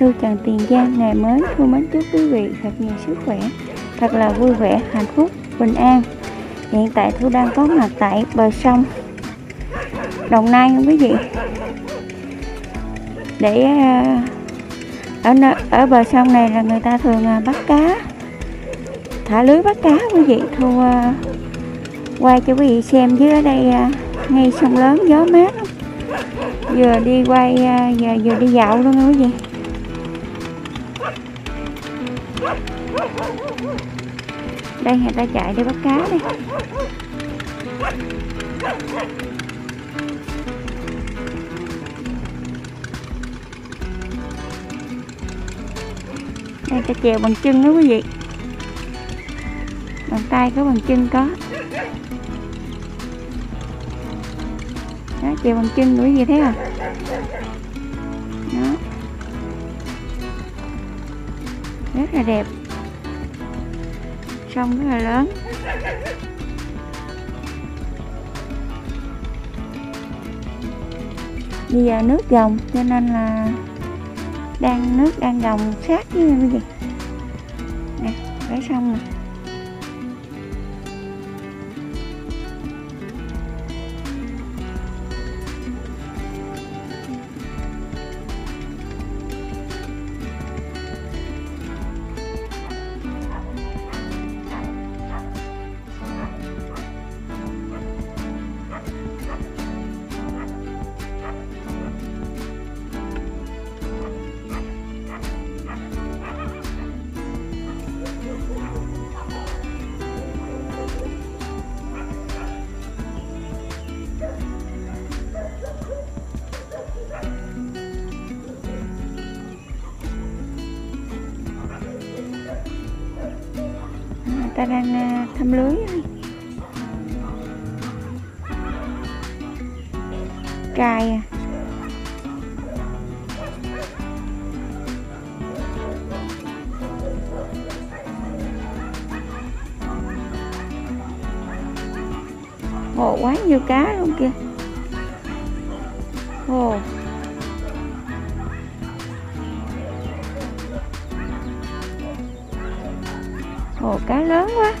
kênh Thu Trần Tiền Giang, ngày mới. Thu mến chúc quý vị thật nhiều sức khỏe. Thật là vui vẻ, hạnh phúc, bình an. Hiện tại Thu đang có mặt tại bờ sông Đồng Nai, không quý vị để à, ở ở bờ sông này là người ta thường à, bắt cá. Thả lưới bắt cá, quý vị. Thu à, quay cho quý vị xem dưới ở đây ngay sông lớn, gió mát. Vừa đi quay giờ vừa đi dạo luôn, quý vị. Đây, người ta chạy đi bắt cá đây đây ta chèo bằng chân đó quý vị. Bằng tay có bằng chân có. Đó, chèo bằng chân quý vị thấy không? Đó. Rất là đẹp sông rất là lớn. Bây giờ nước gồng cho nên là đang, nước đang gồng sát với cái gì? Nè bãi sông này ta đang à, thăm lưới. Cài à. Ồ quá nhiều cá luôn kìa. Ồ. Ồ, cá lớn quá.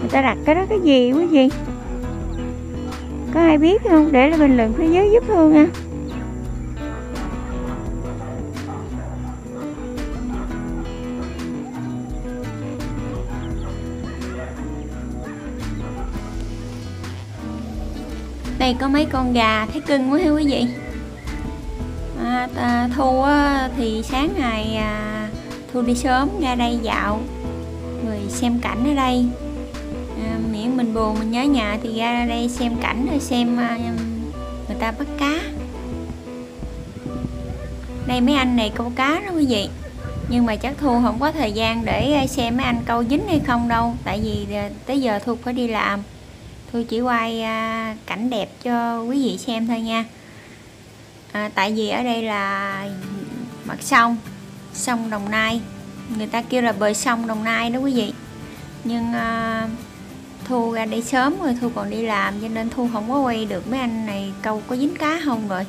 Người ta đặt cái đó cái gì quý vị? Có ai biết không? Để lại bình luận phía dưới giúp Hương nha. Đây có mấy con gà thấy cưng quá hả quý vị? À, à, thu á, thì sáng ngày à, thu đi sớm ra đây dạo rồi xem cảnh ở đây. À, miễn mình buồn mình nhớ nhà thì ra đây xem cảnh rồi xem à, người ta bắt cá. Đây mấy anh này câu cá đó quý vị. Nhưng mà chắc thu không có thời gian để à, xem mấy anh câu dính hay không đâu. Tại vì à, tới giờ thu phải đi làm tôi chỉ quay à, cảnh đẹp cho quý vị xem thôi nha. À, tại vì ở đây là mặt sông sông Đồng Nai. Người ta kêu là bờ sông Đồng Nai đó quý vị. Nhưng à, Thu ra đây sớm rồi Thu còn đi làm cho nên Thu không có quay được mấy anh này câu có dính cá không rồi.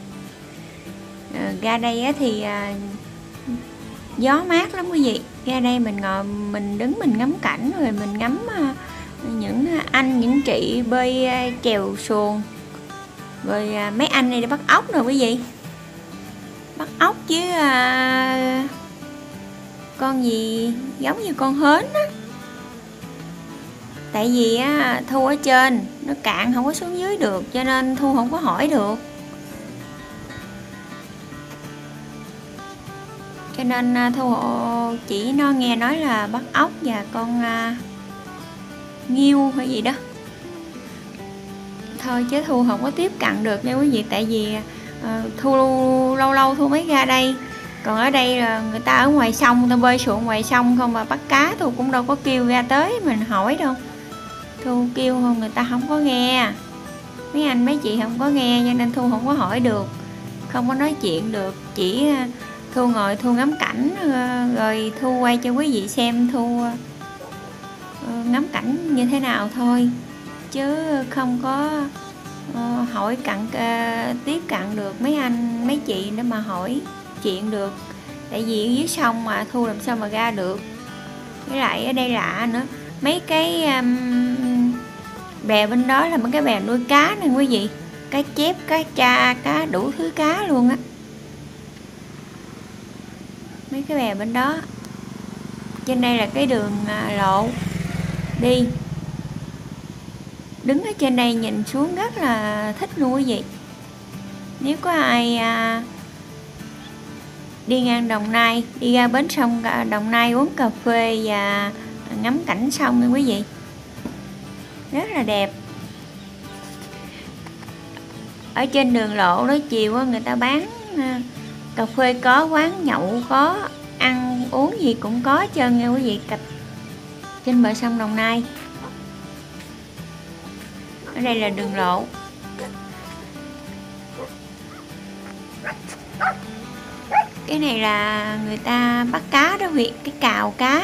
À, ra đây á, thì à, gió mát lắm quý vị. Ra đây mình ngồi mình đứng mình ngắm cảnh rồi mình ngắm à, những à, anh những chị bơi à, chèo xuồng rồi à, mấy anh này đi bắt ốc rồi quý vị. Bắt ốc chứ à, con gì giống như con hến á. Tại vì á, thu ở trên nó cạn không có xuống dưới được cho nên thu không có hỏi được. Cho nên thu chỉ nó nghe nói là bắt ốc và con nghiêu hay gì đó. Thôi chứ thu không có tiếp cận được nha quý vị tại vì uh, thu lâu lâu thu mới ra đây. Còn ở đây là người ta ở ngoài sông người ta bơi xuống ngoài sông không mà bắt cá thu cũng đâu có kêu ra tới mình hỏi đâu. Thu kêu không người ta không có nghe. Mấy anh mấy chị không có nghe cho nên thu không có hỏi được. Không có nói chuyện được chỉ ờ, thu ngồi thu ngắm cảnh ờ, rồi thu quay cho quý vị xem thu ngắm cảnh như thế nào thôi. Chứ không có ờ, hỏi cặn ờ, tiếp cận được mấy anh mấy chị để mà hỏi chuyện được. Tại vì dưới sông mà thu làm sao mà ra được. Với lại ở đây lạ nữa mấy cái um, bè bên đó là mấy cái bè nuôi cá này quý vị cá chép cá cha cá đủ thứ cá luôn á. Mấy cái bè bên đó. Trên đây là cái đường à, lộ đi. Đứng ở trên đây nhìn xuống rất là thích luôn quý vị nếu có ai à, đi ngang Đồng Nai đi ra bến sông à, Đồng Nai uống cà phê và ngắm cảnh sông nha quý vị. Rất là đẹp. Ở trên đường lộ đó chiều người ta bán à, cà phê có quán nhậu có ăn uống gì cũng có trơn nha quý vị. Cặp trên bờ sông Đồng Nai. Ở đây là đường lộ. Cái này là người ta bắt cá đó vị cái cào cá.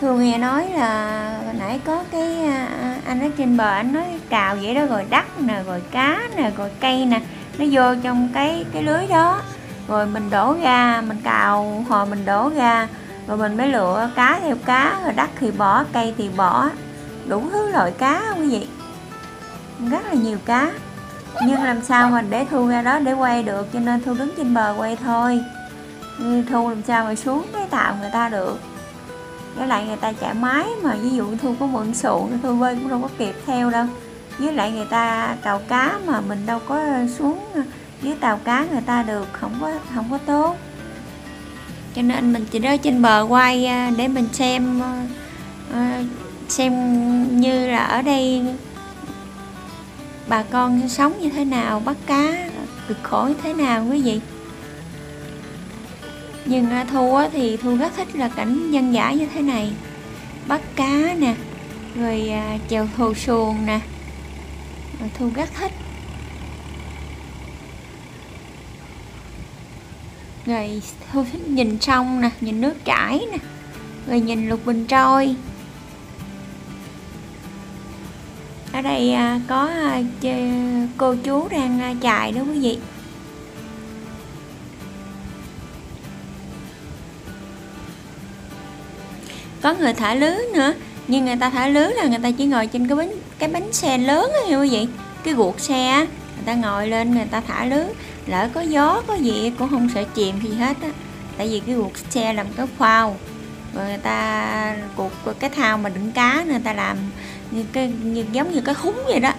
Thường nghe nói là nãy có cái à, anh ở trên bờ anh nói cào vậy đó, rồi đất nè, rồi cá nè, rồi cây nè, nó vô trong cái cái lưới đó. Rồi mình đổ ra, mình cào, hồi mình đổ ra rồi mình mới lựa cá theo cá, rồi đất thì bỏ cây thì bỏ. Đủ thứ loại cá quý vị? Rất là nhiều cá. Nhưng làm sao mà để thu ra đó để quay được, cho nên thu đứng trên bờ quay thôi. Thu làm sao mà xuống cái tàu người ta được. Với lại người ta chạy máy mà, ví dụ thu có mượn xuồng thu bơi cũng đâu có kịp theo đâu. Với lại người ta cào cá mà mình đâu có xuống dưới tàu cá người ta được, không có không có tốt cho nên mình chỉ ở trên bờ quay à, để mình xem à, à, xem như là ở đây bà con sống như thế nào, bắt cá cực khổ như thế nào, quý vị. Nhưng thu thì thu rất thích là cảnh dân dã như thế này. Bắt cá nè, rồi chèo thù xuồng nè. Thu rất thích. Rồi thu thích nhìn sông nè, nhìn nước chảy nè, rồi nhìn lục bình trôi. Ở đây à, có à, cô chú đang chạy đó quý vị có người thả lưới nữa, nhưng người ta thả lưới là người ta chỉ ngồi trên cái bánh cái bánh xe lớn á quý vị cái guộc xe người ta ngồi lên, người ta thả lưới lỡ có gió có gì cũng không sợ chìm gì hết á. Tại vì cái cuộc xe làm cái phao. Rồi người ta cuộc cái thao mà đựng cá người ta làm như cái như giống như cái khúng vậy đó.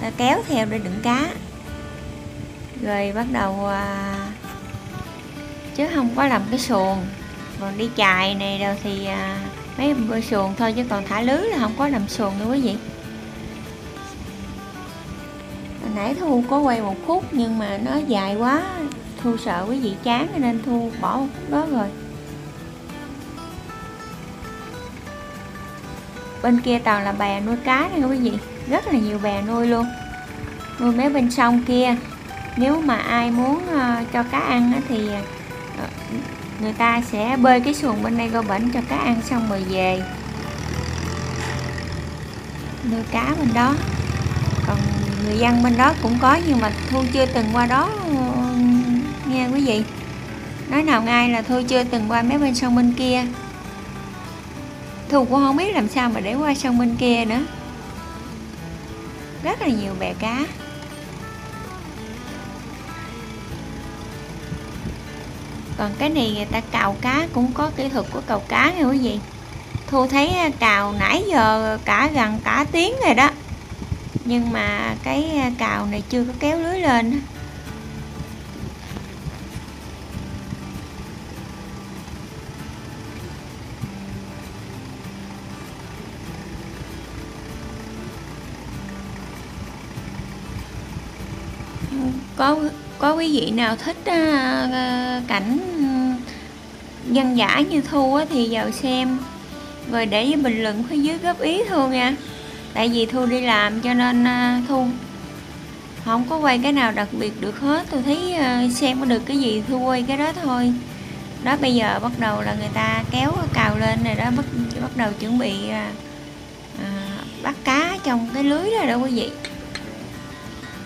Ta kéo theo để đựng cá. Rồi bắt đầu à, chứ không có làm cái xuồng. Còn đi chài này đâu thì à, mấy bơi xuồng thôi chứ còn thả lưới là không có làm xuồng nữa quý vị hồi nãy thu có quay một khúc nhưng mà nó dài quá thu sợ quý vị chán nên thu bỏ một khúc đó rồi. Bên kia toàn là bè nuôi cá nha quý vị rất là nhiều bè nuôi luôn. Nuôi mấy bên sông kia nếu mà ai muốn uh, cho cá ăn thì uh, người ta sẽ bơi cái xuồng bên đây qua bển cho cá ăn xong rồi về. Nuôi cá bên đó người dân bên đó cũng có, nhưng mà thu chưa từng qua đó ừ, nghe quý vị. Nói nào ngay là thu chưa từng qua mấy bên sông bên kia. Thu cũng không biết làm sao mà để qua sông bên kia nữa. Rất là nhiều bè cá. Còn cái này người ta cào cá cũng có kỹ thuật của cào cá nha quý vị. Thu thấy à, cào nãy giờ cả gần cả tiếng rồi đó nhưng mà cái à, cào này chưa có kéo lưới lên có có quý vị nào thích à, à, cảnh dân dã như thu á, thì vào xem. Rồi để bình luận phía dưới góp ý thôi nha tại vì thu đi làm cho nên ờ, thu không có quay cái nào đặc biệt được hết. Tôi thấy ờ, xem có được cái gì thu quay cái đó thôi. Đó bây giờ bắt đầu là người ta kéo cào lên rồi đó bắt bắt đầu chuẩn bị à, bắt cá trong cái lưới đó đó quý vị.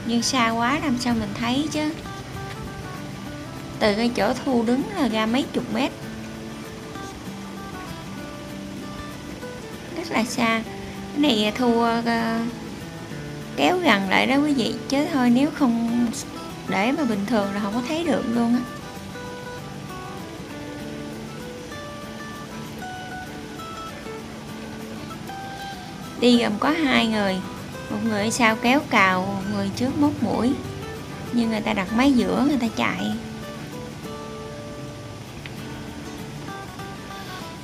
Nhưng xa quá làm sao mình thấy chứ? Từ cái chỗ thu đứng là ra mấy chục mét. Rất là xa cái này thu uh, ờ, kéo gần lại đó quý vị. Chứ thôi nếu không để mà bình thường là không có thấy được luôn á. Đi gồm có hai người. Một người sau kéo cào một người trước móc mũi. Nhưng người ta đặt máy giữa người ta chạy.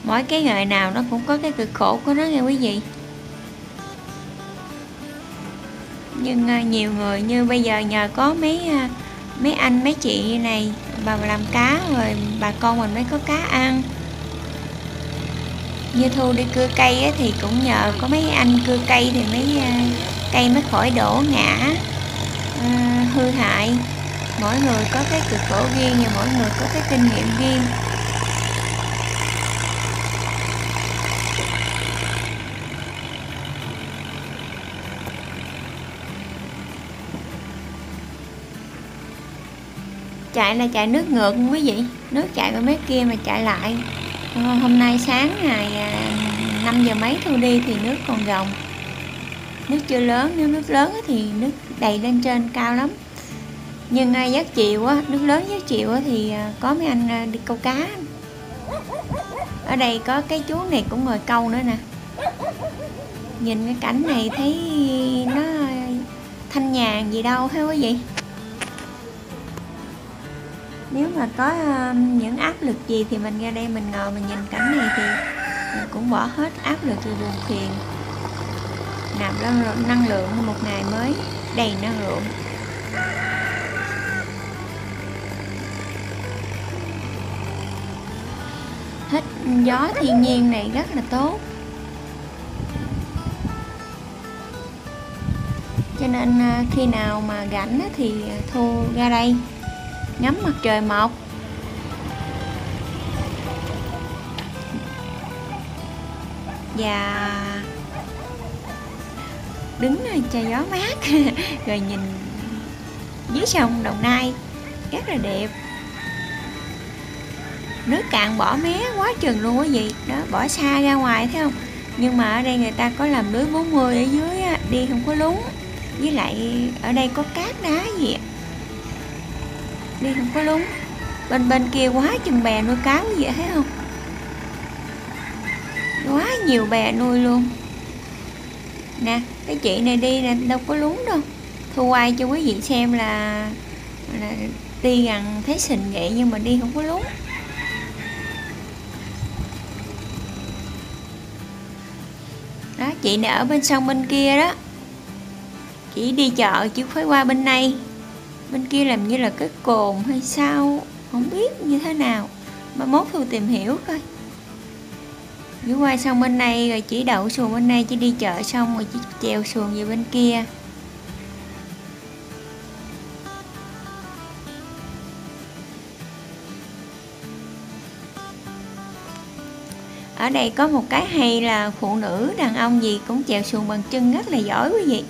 Mỗi cái nghề nào nó cũng có cái cực khổ của nó nghe quý vị. Nhưng à, nhiều người như bây giờ nhờ có mấy à, mấy anh mấy chị này bà làm cá rồi bà con mình mới có cá ăn. Như thu đi cưa cây á, thì cũng nhờ có mấy anh cưa cây thì mấy à, cây mới khỏi đổ ngã hư hại. Mỗi người có cái cực khổ riêng và mỗi người có cái kinh nghiệm riêng. Chạy là chạy nước ngược quý vị? Nước chạy qua mấy kia mà chạy lại. Ờ, hôm nay sáng ngày 5 à, giờ mấy thu đi thì nước còn rồng nước chưa lớn, nếu nước lớn thì nước đầy lên trên cao lắm. Nhưng ai giấc chiều á, nước lớn giấc chiều á thì à, có mấy anh à, đi câu cá. Ở đây có cái chú này cũng ngồi câu nữa nè. Nhìn cái cảnh này thấy nó thanh nhàn gì đâu, hay quý vị? Nếu mà có ờ, những áp lực gì thì mình ra đây mình ngồi mình nhìn cảnh này thì mình cũng bỏ hết áp lực rồi buồn phiền nạp năng lượng, năng lượng một ngày mới đầy năng lượng. Hết gió thiên nhiên này rất là tốt. Cho nên ờ, khi nào mà rảnh thì ờ, thu ra đây ngắm mặt trời mọc. Và đứng cho gió mát, rồi nhìn dưới sông Đồng Nai, rất là đẹp. Nước cạn bỏ mé quá chừng luôn quý vị đó, bỏ xa ra ngoài, thấy không? Nhưng mà ở đây người ta có làm lưới 40 ở dưới đi không có lún. Với lại ở đây có cát đá gì đi không có đúng bên bên kia quá chừng bè nuôi cá gì vậy thấy không? Quá nhiều bè nuôi luôn. Nè cái chị này đi là đâu có lúng đâu. Thu quay cho quý vị xem là, là đi gần thấy sình vậy nhưng mà đi không có lúng. Đó chị này ở bên sông bên kia đó. Chỉ đi chợ chứ phải qua bên này bên kia làm như là cái cồn hay sao, không biết như thế nào. Mà mốt thu tìm hiểu coi. Dưới qua xong bên này rồi chỉ đậu xuồng bên này, chỉ đi chợ xong rồi chỉ chèo xuồng về bên kia. Ở đây có một cái hay là phụ nữ đàn ông gì cũng chèo xuồng bằng chân, rất là giỏi quý vị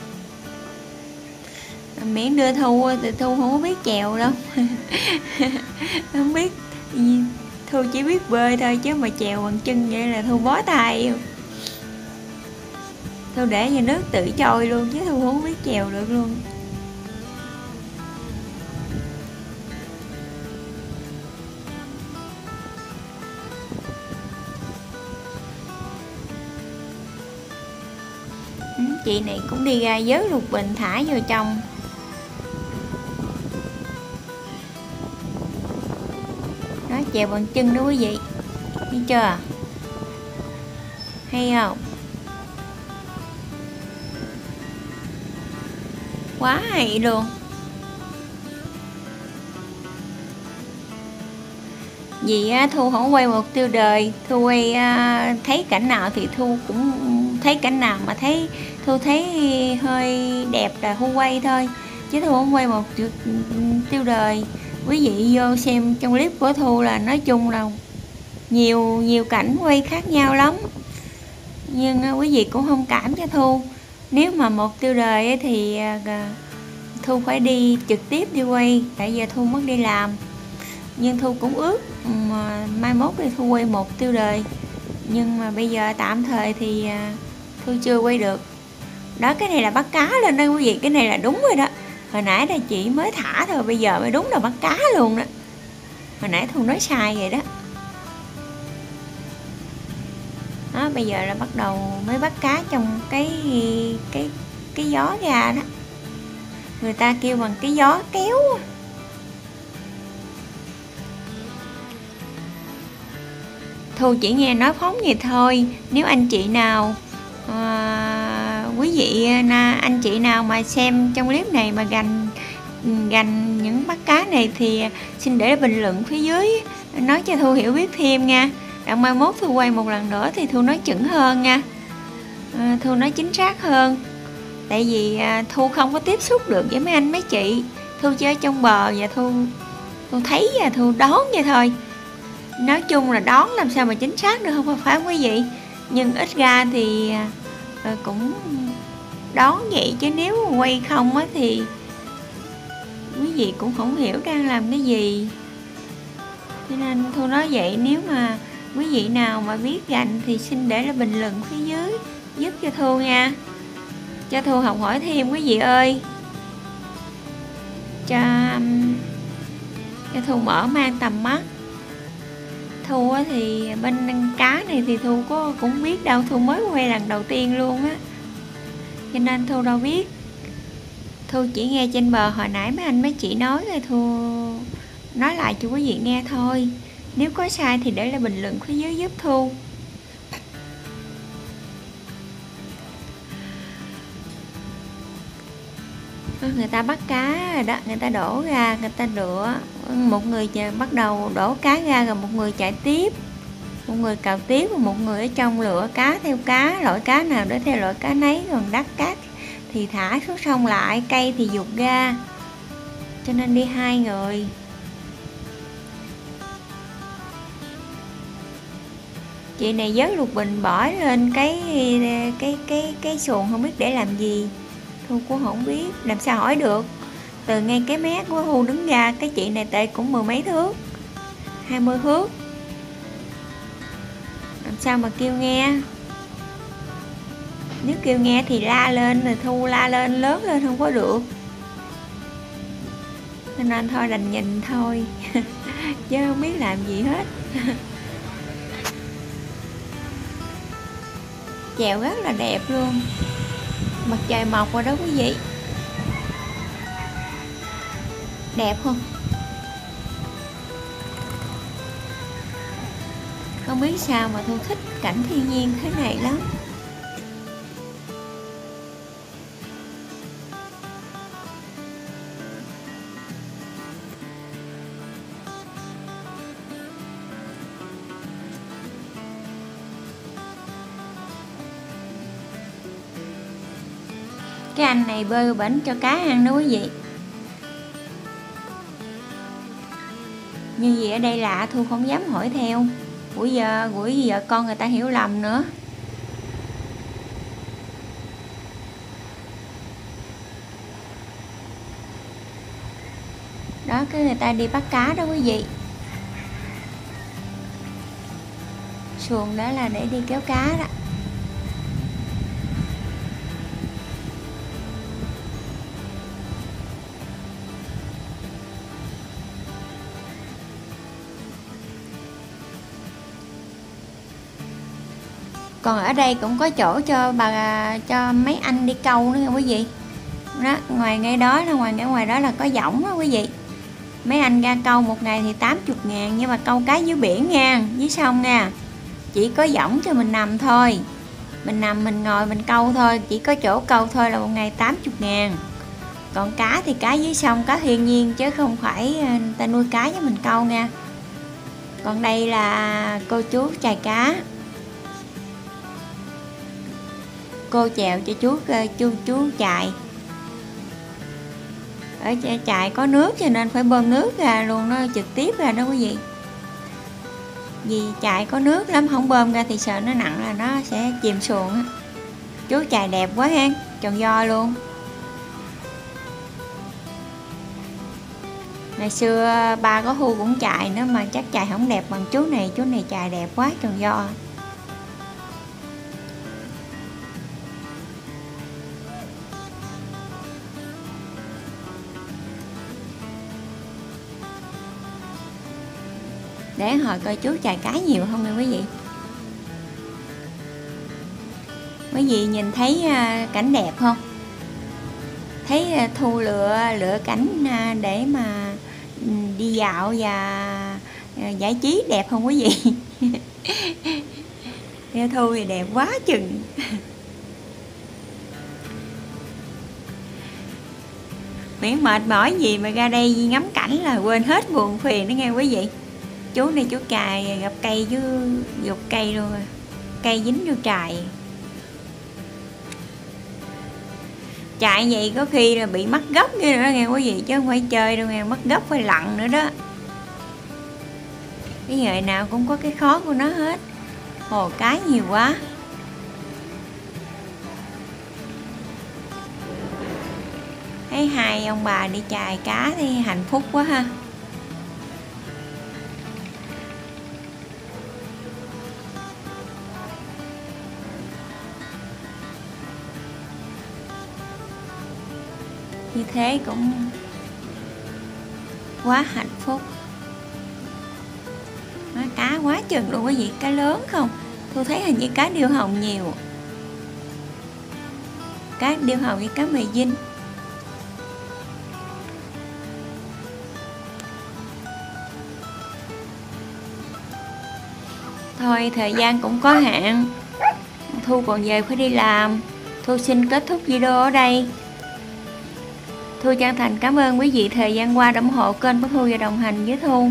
miễn đưa thu thì thu không có biết chèo đâu. Không biết thu chỉ biết bơi thôi chứ mà chèo bằng chân vậy là thu bó tay. Thu để cho nước tự trôi luôn chứ thu không biết chèo được luôn. Ừ, chị này cũng đi ra giới lục bình thả vô trong. Chèo bằng chân đó quý vị. Thấy chưa? Hay không? Quá hay luôn. Vì à, thu không quay một tiêu đời. Thu quay à, thấy cảnh nào thì thu cũng thấy cảnh nào mà thấy, thu thấy hơi đẹp là thu quay thôi, chứ thu không quay một tiêu đời quý vị vô xem trong clip của thu là nói chung là nhiều nhiều cảnh quay khác nhau lắm. Nhưng à, quý vị cũng không cảm cho thu. Nếu mà một tiêu đời thì à, à, thu phải đi trực tiếp đi quay, tại giờ thu mất đi làm. Nhưng thu cũng ước ừ, mà mai mốt thì thu quay một tiêu đời nhưng mà bây giờ tạm thời thì thu chưa quay được. Đó, cái này là bắt cá lên đây quý vị. Cái này là đúng rồi đó hồi nãy là chị mới thả thôi bây giờ mới đúng là bắt cá luôn đó. Hồi nãy thu nói sai vậy đó. Đó bây giờ là bắt đầu mới bắt cá trong cái cái cái gió ra đó. Người ta kêu bằng cái gió kéo thu chỉ nghe nói phóng vậy thôi. Nếu anh chị nào à, quý vị à, anh chị nào mà xem trong clip này mà gành gành những bắt cá này thì à, xin để bình luận phía dưới. Nói cho thu hiểu biết thêm nha. Đặng mai mốt thu quay một lần nữa thì thu nói chuẩn hơn nha. À, thu nói chính xác hơn. Tại vì à, thu không có tiếp xúc được với mấy anh mấy chị. Thu chơi trong bờ và thu thu thấy và thu đón vậy thôi. Nói chung là đón làm sao mà chính xác được không phải quý vị? Nhưng ít ra thì à, à cũng đón vậy chứ nếu quay không á thì quý vị cũng không hiểu đang làm cái gì. Cho nên thu nói vậy, nếu mà quý vị nào mà biết gành thì xin để lại bình luận phía dưới, giúp cho thu nha. Cho thu học hỏi thêm quý vị ơi. Cho um, cho thu mở mang tầm mắt. Thu thì bên cá này thì thu có, cũng biết đâu, thu mới quay lần đầu tiên luôn á cho nên thu đâu biết. Thu chỉ nghe trên bờ hồi nãy mấy anh mấy chị nói rồi thu nói lại cho quý vị nghe thôi. Nếu có sai thì để lại bình luận phía dưới giúp thu. Người ta bắt cá rồi đó, người ta đổ ra, người ta rửa một người bắt đầu đổ cá ra rồi một người chạy tiếp một người cào tiếu và một người ở trong lựa cá, theo cá, loại cá nào để theo loại cá nấy, còn đắt cát thì thả xuống sông lại, cây thì dục ra. Cho nên đi hai người. Chị này vớt lục bình bỏ lên cái cái cái cái xuồng không biết để làm gì. Thu cũng không biết, làm sao hỏi được. Từ ngay cái mé của thu đứng ra, cái chị này tệ cũng mười mấy thước, hai mươi thước sao mà kêu nghe? Nếu kêu nghe thì la lên, rồi thu la lên, lớn lên không có được. Nên anh thôi, đành nhìn thôi. Chứ không biết làm gì hết. Chèo rất là đẹp luôn. Mặt trời mọc rồi đó quý vị. Đẹp không? Không biết sao mà thu thích cảnh thiên nhiên thế này lắm. Cái anh này bơi bển cho cá ăn đó quý vị như vậy ở đây lạ thu không dám hỏi theo buổi giờ gì giờ con người ta hiểu lầm nữa. Đó, cái người ta đi bắt cá đó quý vị. Xuồng đó là để đi kéo cá đó. Còn ở đây cũng có chỗ cho bà, cho mấy anh đi câu nữa nha quý vị. Đó, ngoài ngay đó là ngoài ngay ngoài đó là có võng đó quý vị. Mấy anh ra câu một ngày thì 80 ngàn, nhưng mà câu cá dưới biển nha, dưới sông nha. Chỉ có võng cho mình nằm thôi. Mình nằm, mình ngồi, mình câu thôi. Chỉ có chỗ câu thôi là một ngày 80 ngàn. Còn cá thì cá dưới sông, cá thiên nhiên, chứ không phải ờ, người ta nuôi cá cho mình câu nha. Còn đây là cô chú chài cá. Cô chèo cho chú ờ, chú chú chạy ở chạy có nước cho nên phải bơm nước ra luôn, nó trực tiếp ra đó quý vị. Vì chạy có nước lắm, không bơm ra thì sợ nó nặng là nó sẽ chìm xuồng á chú chài đẹp quá ha tròn do luôn. Ngày xưa ờ, ba có thu cũng chài nữa mà chắc chài không đẹp bằng chú này chú này chài đẹp quá tròn do để hồi coi chú chài cá nhiều không nha quý vị? Quý vị nhìn thấy à, cảnh đẹp không? Thấy à, thu lựa lựa cảnh à, để mà ừ, đi dạo và giải trí đẹp không quý vị? Theo thu thì đẹp quá chừng. Miễn mệt mỏi gì mà ra đây ngắm cảnh là quên hết buồn phiền đó nghe quý vị chú này chú cài, gặp cây chứ dục cây luôn rồi cây dính vô trại. Chạy vậy có khi là bị mất gốc như nữa, nghe quý vị, chứ không phải chơi đâu nghe, mất gốc phải lặn nữa đó. Cái nghề nào cũng có cái khó của nó hết. Hồ cái nhiều quá. Thấy hai ông bà đi chài cá thì hạnh phúc quá ha. Như thế cũng quá hạnh phúc. Nó cá quá chừng luôn quý vị cá lớn không? Tôi thấy hình như cá điêu hồng nhiều. Cá điêu hồng với cá mì dinh. Thôi, thời gian cũng có hạn. Thu còn về phải đi làm. Thu xin kết thúc video ở đây. Thu chân thành, cảm ơn quý vị thời gian qua đã ủng hộ kênh của Thu và đồng hành với Thu.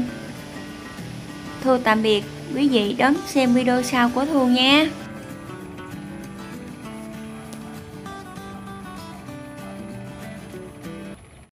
Thu tạm biệt quý vị, đón xem video sau của Thu nha.